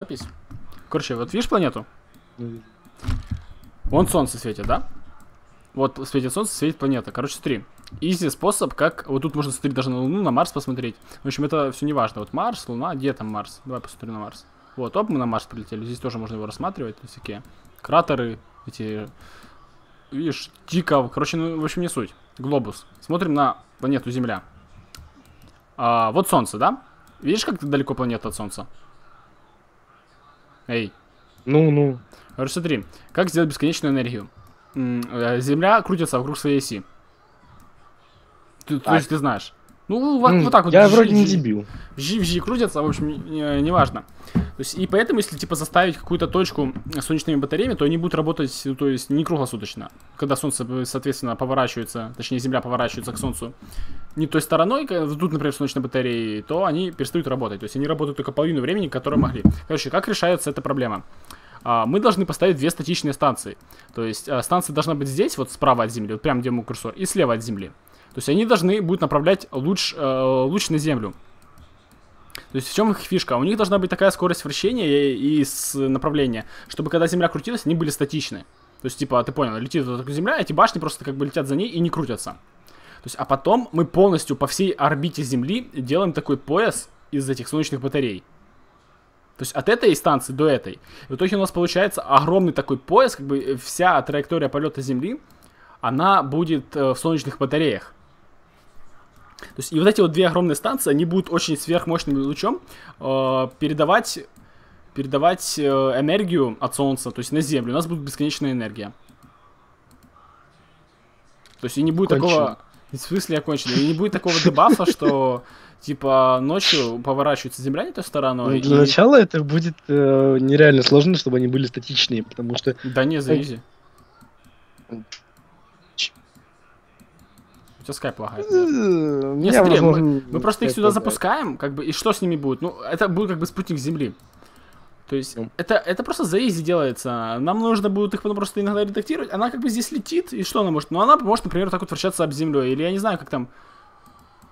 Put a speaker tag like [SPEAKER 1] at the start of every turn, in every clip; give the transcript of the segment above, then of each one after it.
[SPEAKER 1] запись. Короче, вот видишь планету?
[SPEAKER 2] Ну,
[SPEAKER 1] Вон солнце светит, да? Вот светит солнце, светит планета. Короче, смотри. Изи способ, как... Вот тут можно смотреть даже на Луну, на Марс посмотреть. В общем, это все не важно. Вот Марс, Луна, где там Марс? Давай посмотрим на Марс. Вот, оп, мы на Марс прилетели. Здесь тоже можно его рассматривать. Всякие кратеры, эти... Видишь, дико... Короче, ну, в общем, не суть. Глобус. Смотрим на планету Земля. А, вот Солнце, да? Видишь, как далеко планета от Солнца? Эй,
[SPEAKER 2] Ну, ну.
[SPEAKER 1] Короче, смотри, как сделать бесконечную энергию? Э, Земля крутится вокруг своей оси. Ты, то есть ты знаешь. Ну, вот,
[SPEAKER 2] М,
[SPEAKER 1] вот так вот.
[SPEAKER 2] Я вроде не дебил.
[SPEAKER 1] Вжи-вжи крутятся, в общем, не- неважно. То есть, и поэтому, если, типа, заставить какую-то точку солнечными батареями, то они будут работать, то есть, не круглосуточно. Когда Солнце, соответственно, поворачивается, точнее, Земля поворачивается к Солнцу не той стороной, тут, например, солнечной батареи, то они перестают работать. То есть, они работают только половину времени, которое могли. Короче, как решается эта проблема? А, мы должны поставить две статичные станции. То есть, а, станция должна быть здесь, вот справа от Земли, вот прямо где мой курсор, и слева от Земли. То есть, они должны будут направлять луч, э, луч на Землю. То есть в чем их фишка? У них должна быть такая скорость вращения и, и с направления, чтобы когда Земля крутилась, они были статичны. То есть, типа, ты понял, летит вот такая Земля, эти башни просто как бы летят за ней и не крутятся. То есть, а потом мы полностью по всей орбите Земли делаем такой пояс из этих солнечных батарей. То есть от этой станции до этой. В итоге у нас получается огромный такой пояс, как бы вся траектория полета Земли, она будет э, в солнечных батареях. То есть, и вот эти вот две огромные станции, они будут очень сверхмощным лучом э, передавать, передавать э, энергию от Солнца, то есть на Землю. У нас будет бесконечная энергия. То есть и не будет
[SPEAKER 2] Кончено.
[SPEAKER 1] такого... В смысле окончено? И не будет такого дебафа, что типа ночью поворачивается Земля не той стороной.
[SPEAKER 2] Ну, Для
[SPEAKER 1] и-
[SPEAKER 2] начала это будет э, нереально сложно, чтобы они были статичные, потому что
[SPEAKER 1] Да не, за
[SPEAKER 2] Ой.
[SPEAKER 1] изи.
[SPEAKER 2] Ч-
[SPEAKER 1] Тебя скайп лагает.
[SPEAKER 2] э,
[SPEAKER 1] Не,
[SPEAKER 2] я,
[SPEAKER 1] смотри,
[SPEAKER 2] возможно,
[SPEAKER 1] Мы просто их сюда
[SPEAKER 2] да.
[SPEAKER 1] запускаем, как бы, и что с ними будет? Ну, это будет как бы спутник Земли. То есть,
[SPEAKER 2] Ну.
[SPEAKER 1] это, это просто за изи делается. Нам нужно будет их потом просто иногда редактировать. Она как бы здесь летит, и что она может? Ну, она может, например, так вот вращаться об землю. Или я не знаю, как там,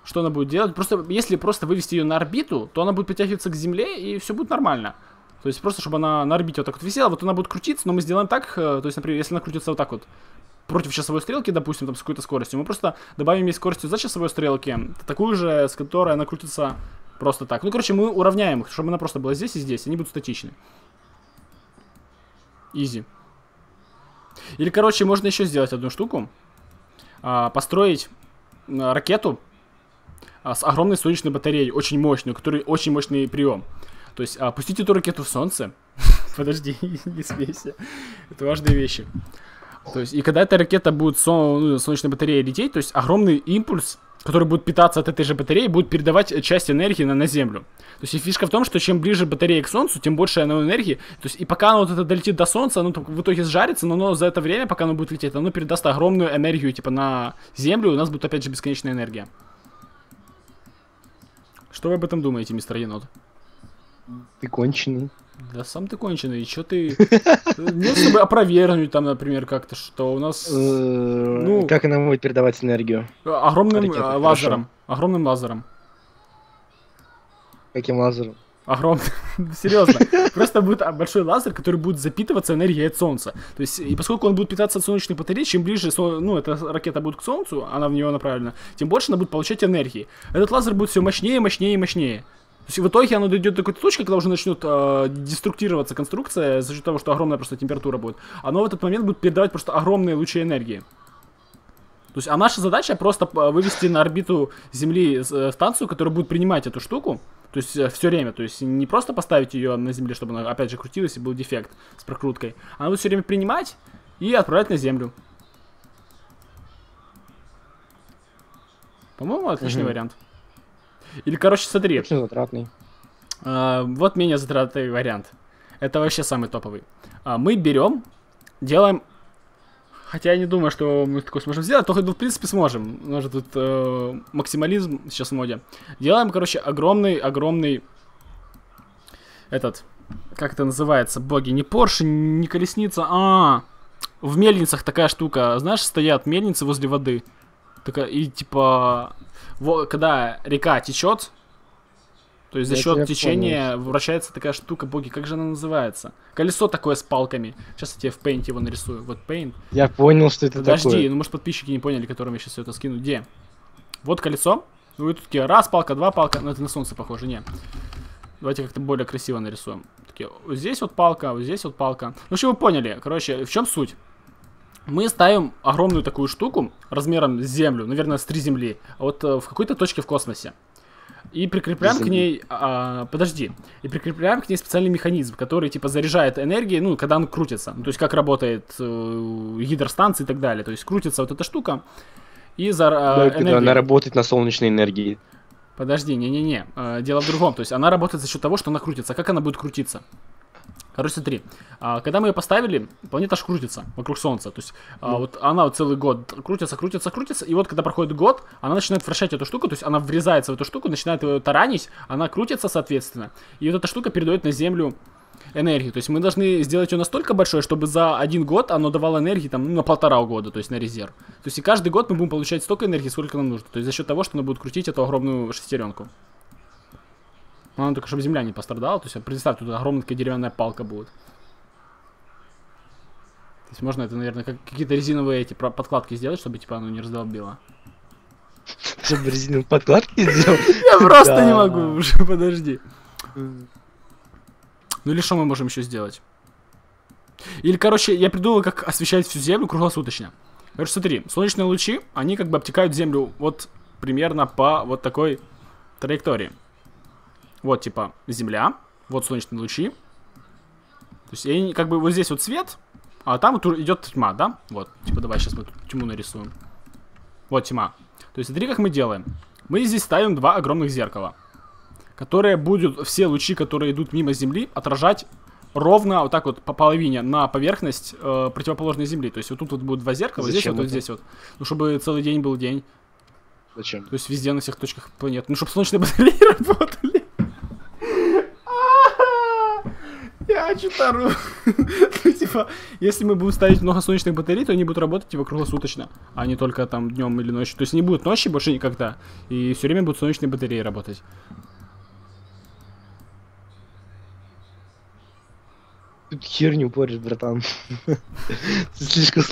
[SPEAKER 1] что она будет делать. Просто, если просто вывести ее на орбиту, то она будет притягиваться к Земле, и все будет нормально. То есть, просто, чтобы она на орбите вот так вот висела, вот она будет крутиться, но мы сделаем так, э, то есть, например, если она крутится вот так вот, против часовой стрелки, допустим, там с какой-то скоростью, мы просто добавим ей скоростью за часовой стрелки, такую же, с которой она крутится просто так. Ну, короче, мы уравняем их, чтобы она просто была здесь и здесь, они будут статичны. Изи. Или, короче, можно еще сделать одну штуку. А, построить а, ракету а, с огромной солнечной батареей, очень мощную, который очень мощный прием. То есть, а, пустить эту ракету в солнце. Подожди, не смейся. Это важные вещи. То есть, и когда эта ракета будет со- ну, солнечной батареей лететь, то есть огромный импульс, который будет питаться от этой же батареи, будет передавать э, часть энергии на, на Землю. То есть и фишка в том, что чем ближе батарея к Солнцу, тем больше она энергии. То есть и пока оно вот это долетит до Солнца, оно в итоге сжарится, но оно за это время, пока оно будет лететь, оно передаст огромную энергию типа на Землю, и у нас будет опять же бесконечная энергия. Что вы об этом думаете, мистер Енот?
[SPEAKER 2] Ты конченый.
[SPEAKER 1] Да сам ты конченый, чё ты... Нет, чтобы опровергнуть там, например, как-то, что у нас...
[SPEAKER 2] Ну, как она будет передавать энергию?
[SPEAKER 1] Огромным
[SPEAKER 2] Ракеты,
[SPEAKER 1] э,
[SPEAKER 2] хорошо.
[SPEAKER 1] лазером. Огромным лазером.
[SPEAKER 2] Каким лазером?
[SPEAKER 1] Огромным. Серьезно. Просто будет большой лазер, который будет запитываться энергией от Солнца. То есть, и поскольку он будет питаться от солнечной батареи, чем ближе, ну, эта ракета будет к Солнцу, она в нее направлена, тем больше она будет получать энергии. Этот лазер будет все мощнее, мощнее и мощнее. То есть в итоге оно дойдет до какой-то точки, когда уже начнет э, деструктироваться конструкция за счет того, что огромная просто температура будет. Оно в этот момент будет передавать просто огромные лучи энергии. То есть, а наша задача просто э, вывести на орбиту Земли э, станцию, которая будет принимать эту штуку, то есть все время, то есть не просто поставить ее на Земле, чтобы она опять же крутилась и был дефект с прокруткой. Она будет все время принимать и отправлять на Землю. По-моему, отличный
[SPEAKER 2] Мгм.
[SPEAKER 1] вариант. Или, короче, смотри,
[SPEAKER 2] Очень затратный.
[SPEAKER 1] а, вот менее затратный вариант. Это вообще самый топовый. А, мы берем, делаем... Хотя я не думаю, что мы такое сможем сделать, только ну, в принципе сможем. У нас же тут э, максимализм сейчас в моде. Делаем, короче, огромный-огромный... Этот... Как это называется? Боги, не Порше, не колесница, а В мельницах такая штука, знаешь, стоят мельницы возле воды. Такая, и типа... во- когда река течет, То есть за счет течения вращается такая штука, боги, как же она называется? Колесо такое с палками. Сейчас я тебе в Paint его нарисую. Вот Paint.
[SPEAKER 2] Я понял, что это
[SPEAKER 1] Подожди,
[SPEAKER 2] такое.
[SPEAKER 1] ну может подписчики не поняли, которым я сейчас все это скину. Где? Вот колесо. Ну и тут такие раз палка, два палка. Ну это на солнце похоже, не. Давайте как-то более красиво нарисуем. Такие, вот здесь вот палка, вот здесь вот палка. Ну, общем, вы поняли. Короче, в чем суть? Мы ставим огромную такую штуку размером с Землю, наверное, с три Земли, а вот э, в какой-то точке в космосе. И прикрепляем к ней, а, подожди, и прикрепляем к ней специальный механизм, который типа заряжает энергией, ну, когда он крутится. Ну, то есть как работает э, гидростанция и так далее. То есть крутится вот эта штука и за
[SPEAKER 2] Да,
[SPEAKER 1] э,
[SPEAKER 2] когда
[SPEAKER 1] энергию.
[SPEAKER 2] она работает на солнечной энергии.
[SPEAKER 1] Подожди, не-не-не. Э, Дело в другом. То есть она работает за счет того, что она крутится. Как она будет крутиться? Короче, смотри, а, когда мы ее поставили, планета аж крутится вокруг Солнца. То есть а, вот она вот целый год крутится, крутится, крутится, и вот когда проходит год, она начинает вращать эту штуку, то есть она врезается в эту штуку, начинает ее таранить, она крутится, соответственно, и вот эта штука передает на Землю энергию. То есть мы должны сделать ее настолько большой, чтобы за один год оно давало энергии там, ну, на полтора года, то есть на резерв. То есть и каждый год мы будем получать столько энергии, сколько нам нужно. То есть за счет того, что она будет крутить эту огромную шестеренку. Ну, Надо только, чтобы земля не пострадала. То есть, представь, тут огромная такая деревянная палка будет. То есть можно это, наверное, как, какие-то резиновые эти подкладки сделать, чтобы типа оно не раздолбило.
[SPEAKER 2] Чтобы резиновые подкладки сделал.
[SPEAKER 1] Я просто не могу уже, подожди. Ну или что мы можем еще сделать? Или, короче, я придумал, как освещать всю землю круглосуточно. Короче, смотри, солнечные лучи, они как бы обтекают землю вот примерно по вот такой траектории. Вот, типа, земля, вот солнечные лучи. То есть, и как бы вот здесь вот свет, а там вот идет тьма, да? Вот, типа, давай сейчас мы тьму нарисуем. Вот тьма. То есть, смотри, как мы делаем. Мы здесь ставим два огромных зеркала, которые будут все лучи, которые идут мимо Земли, отражать ровно вот так вот по половине на поверхность э, противоположной Земли. То есть вот тут вот будет два зеркала, здесь
[SPEAKER 2] Зачем
[SPEAKER 1] вот, вот
[SPEAKER 2] это?
[SPEAKER 1] здесь вот. Ну, чтобы целый день был день.
[SPEAKER 2] Зачем?
[SPEAKER 1] То есть везде на всех точках планеты. Ну, чтобы солнечные батареи работали. Я читару. Ну, Типа, если мы будем ставить много солнечных батарей, то они будут работать типа круглосуточно, а не только там днем или ночью. То есть не будет ночи больше никогда. И все время будут солнечные батареи работать.
[SPEAKER 2] Тут херню поришь, братан. Ты слишком